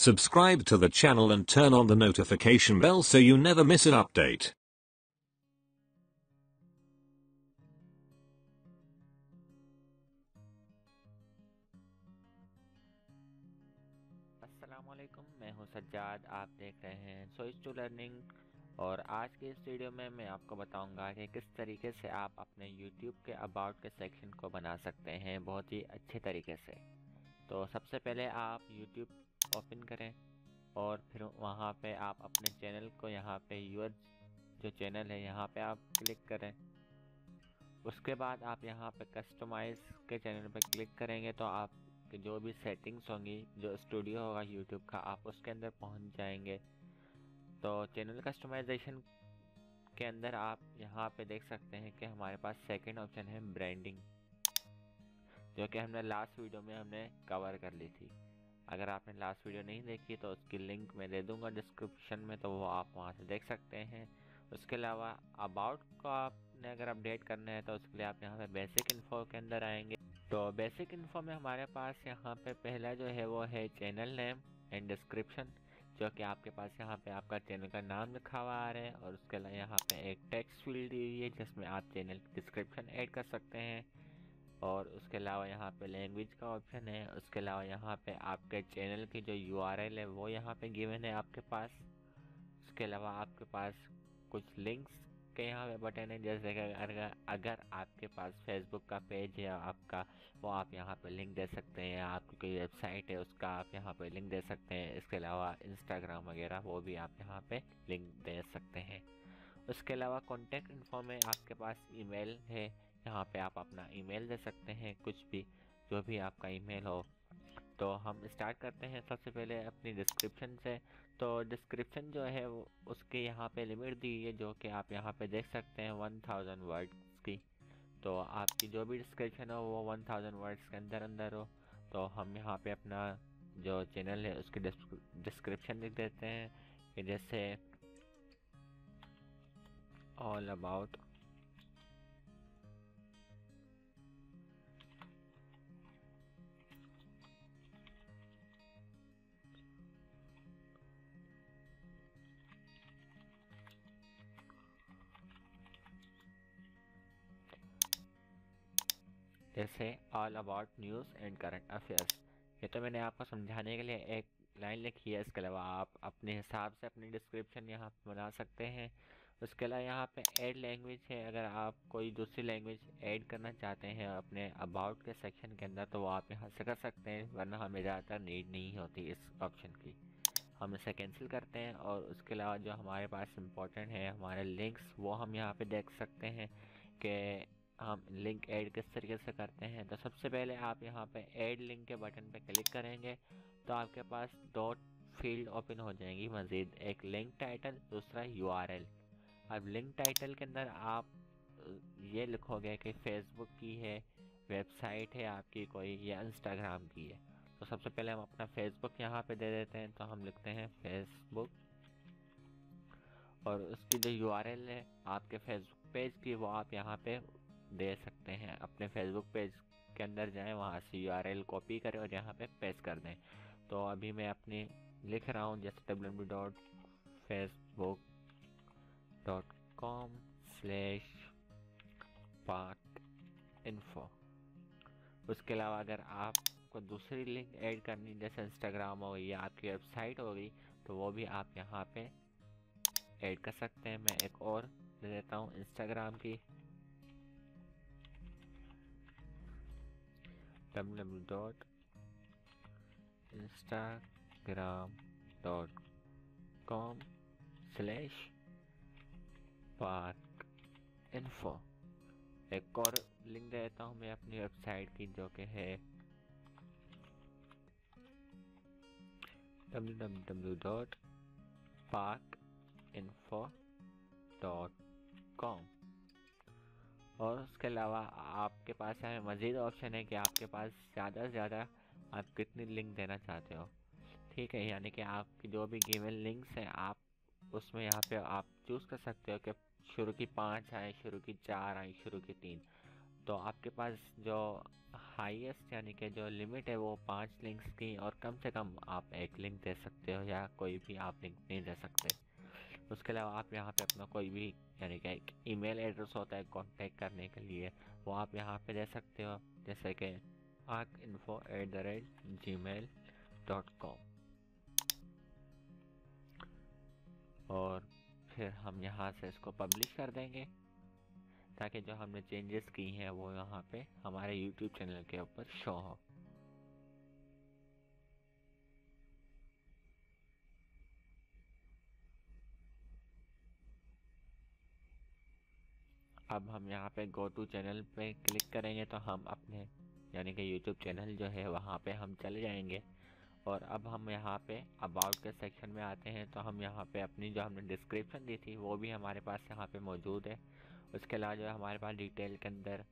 Subscribe to the channel and turn on the notification bell so you never miss an update. असलकुम मैं हूँ सज्जाद, आप देख रहे हैं सोइस टू लर्निंग और आज के इस वीडियो में मैं आपको बताऊँगा कि किस तरीके से आप अपने YouTube के अबाउट के सेक्शन को बना सकते हैं बहुत ही अच्छे तरीके से तो सबसे पहले आप YouTube ओपन करें और फिर वहाँ पे आप अपने चैनल को यहाँ पे यूर जो चैनल है, यहाँ पे आप क्लिक करें। उसके बाद आप यहाँ पे कस्टमाइज़ के चैनल पे क्लिक करेंगे तो आप जो भी सेटिंग्स होंगी, जो स्टूडियो होगा यूट्यूब का, आप उसके अंदर पहुँच जाएँगे। तो चैनल कस्टमाइजेशन के अंदर आप यहाँ पे देख सकते हैं कि हमारे पास सेकंड ऑप्शन है ब्रांडिंग जो कि हमने लास्ट वीडियो में हमने कवर कर ली थी। अगर आपने लास्ट वीडियो नहीं देखी तो उसकी लिंक मैं दे दूँगा डिस्क्रिप्शन में तो वो आप वहाँ से देख सकते हैं। उसके अलावा अबाउट को आपने अगर अपडेट करना है तो उसके लिए आप यहाँ पे बेसिक इन्फो के अंदर आएँगे। तो बेसिक इन्फो में हमारे पास यहाँ पे पहला जो है वो है चैनल नेम एंड डिस्क्रिप्शन जो कि आपके पास यहाँ पे आपका चैनल का नाम लिखा हुआ आ रहा है, और उसके अलावा यहाँ पे एक टेक्स्ट फ़ील्ड दी हुई है, जिसमें आप चैनल डिस्क्रिप्शन ऐड कर सकते हैं। और उसके अलावा यहाँ पे लैंग्वेज का ऑप्शन है। उसके अलावा यहाँ पे आपके चैनल की जो यूआरएल है, वो यहाँ पे गिवन है आपके पास। उसके अलावा आपके पास कुछ लिंक्स के यहाँ पे बटन है। जैसे कि अगर अगर आपके पास फेसबुक का पेज है, आपका, वो आप यहाँ पे लिंक दे सकते हैं। आपकी कोई वेबसाइट है, उसका आप यहाँ पे लिंक दे सकते हैं। इसके अलावा इंस्टाग्राम वगैरह, वो भी आप यहाँ पे लिंक दे सकते हैं। उसके अलावा कॉन्टेक्ट इन्फो में आपके पास ईमेल है। यहाँ पे आप अपना ईमेल दे सकते हैं, कुछ भी, जो भी आपका ईमेल हो। तो हम स्टार्ट करते हैं सबसे पहले अपनी डिस्क्रिप्शन से। तो डिस्क्रिप्शन जो है वो, उसके यहाँ पे लिमिट दी है, जो कि आप यहाँ पे देख सकते हैं वन थाउज़ेंड वर्ड्स की। तो आपकी जो भी डिस्क्रिप्शन हो, वो वन थाउज़ेंड वर्ड्स के अंदर अंदर हो। तो हम यहाँ पे अपना जो चैनल है, उसकी डिस्क्रिप्शन लिख देते हैं। कि जैसे ऑल अबाउट जैसे all about news and current affairs ये तो मैंने आपको समझाने के लिए एक लाइन लिखी है, इसके अलावा आप अपने हिसाब से अपनी डिस्क्रिप्शन यहाँ बना सकते हैं। उसके अलावा यहाँ पे ऐड लैंग्वेज है। अगर आप कोई दूसरी लैंग्वेज ऐड करना चाहते हैं अपने अबाउट के सेक्शन के अंदर तो वो आप यहाँ से कर सकते हैं, वरना हमें ज़्यादातर नीड नहीं होती इस ऑप्शन की। हम इसे कैंसिल करते हैं और उसके अलावा जो हमारे पास इम्पोर्टेंट है, हमारे लिंक्स वो हम यहाँ पर देख सकते हैं कि हम लिंक ऐड किस तरीके से करते हैं? तो सबसे पहले आप यहाँ पे ऐड लिंक के बटन पे क्लिक करेंगे तो आपके पास दो फ़ील्ड ओपन हो जाएँगी मज़ीद। एक लिंक टाइटल दूसरा यूआरएल अब लिंक टाइटल के अंदर आप ये लिखोगे कि फेसबुक की है वेबसाइट है आपकी कोई या इंस्टाग्राम की है। तो सबसे पहले हम अपना फेसबुक यहाँ पे दे देते हैं तो हम लिखते हैं फेसबुक और उसकी जो यू है, आपके फेसबुक पेज की, वो आप यहाँ पे दे सकते हैं। अपने फेसबुक पेज के अंदर जाएँ, वहाँ से यूआरएल कॉपी करें और यहाँ पे पेस्ट कर दें। तो अभी मैं अपनी लिख रहा हूँ, जैसे W W dot Facebook dot com slash park info उसके अलावा अगर आपको दूसरी लिंक ऐड करनी, जैसे इंस्टाग्राम हो गई या आपकी वेबसाइट हो गई तो वो भी आप यहाँ पे ऐड कर सकते हैं। मैं एक और दे देता हूँ इंस्टाग्राम की। www.instagram.com slash पार्क इन्फो एक और लिंक देता हूँ मैं अपनी वेबसाइट की जो कि है www.parkinfo.com और उसके अलावा आपके पास यहाँ मज़ीद ऑप्शन है कि आपके पास ज़्यादा से ज़्यादा आप कितनी लिंक देना चाहते हो। ठीक है, यानी कि आपकी जो भी गिवन लिंक्स हैं, आप उसमें यहाँ पे आप चूज़ कर सकते हो कि शुरू की पाँच आए, शुरू की चार आए, शुरू की तीन। तो आपके पास जो हाईएस्ट यानी कि जो लिमिट है वो पाँच लिंक्स की, और कम से कम आप एक लिंक दे सकते हो या कोई भी आप लिंक नहीं दे सकते। उसके अलावा आप यहाँ पे अपना कोई भी, यानी कि एक ईमेल एड्रेस होता है कांटेक्ट करने के लिए, वो आप यहाँ पे दे सकते हो, जैसे कि आक info at the rate Gmail dot com और फिर हम यहाँ से इसको पब्लिश कर देंगे, ताकि जो हमने चेंजेस की हैं, वो यहाँ पे हमारे यूट्यूब चैनल के ऊपर शो हो। अब हम यहाँ पे गो टू चैनल पे क्लिक करेंगे तो हम अपने, यानी कि यूट्यूब चैनल जो है वहाँ पे हम चले जाएँगे। और अब हम यहाँ पे अबाउट के सेक्शन में आते हैं तो हम यहाँ पे अपनी जो हमने डिस्क्रिप्शन दी थी वो भी हमारे पास यहाँ पे मौजूद है। उसके अलावा जो हमारे पास डिटेल के अंदर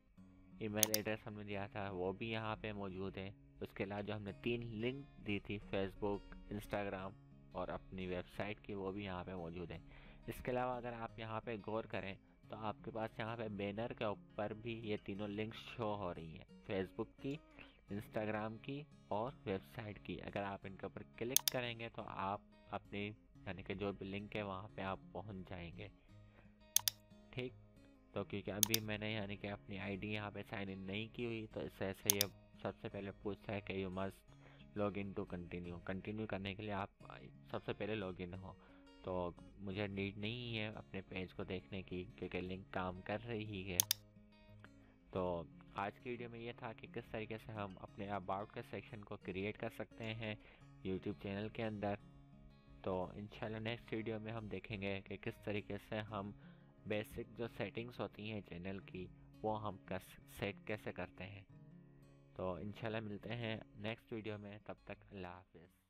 ईमेल एड्रेस हमने दिया था वो भी यहाँ पे मौजूद है। उसके अलावा जो हमने तीन लिंक दी थी फेसबुक इंस्टाग्राम और अपनी वेबसाइट की वो भी यहाँ पे मौजूद है। इसके अलावा अगर आप यहाँ पे गौर करें तो आपके पास यहाँ पे बैनर के ऊपर भी ये तीनों लिंक्स शो हो रही हैं। फेसबुक की इंस्टाग्राम की और वेबसाइट की। अगर आप इनके ऊपर क्लिक करेंगे तो आप अपनी, यानी कि जो भी लिंक है वहाँ पे आप पहुँच जाएँगे। ठीक? तो क्योंकि अभी मैंने, यानी कि अपनी आईडी यहाँ पे साइन इन नहीं की हुई तो इससे ऐसे ये सबसे पहले पूछता है कि you must log in to continue continue करने के लिए आप, सबसे पहले लॉग इन हो। तो मुझे नीड नहीं है अपने पेज को देखने की, क्योंकि लिंक काम कर रही है। तो आज की वीडियो में ये था कि किस तरीके से हम अपने अबाउट के सेक्शन को क्रिएट कर सकते हैं यूट्यूब चैनल के अंदर। तो इंशाल्लाह नेक्स्ट वीडियो में हम देखेंगे कि किस तरीके से हम बेसिक जो सेटिंग्स होती हैं चैनल की, वो हम कस सेट कैसे करते हैं। तो इंशाल्लाह मिलते हैं नेक्स्ट वीडियो में, तब तक अल्लाह हाफिज़।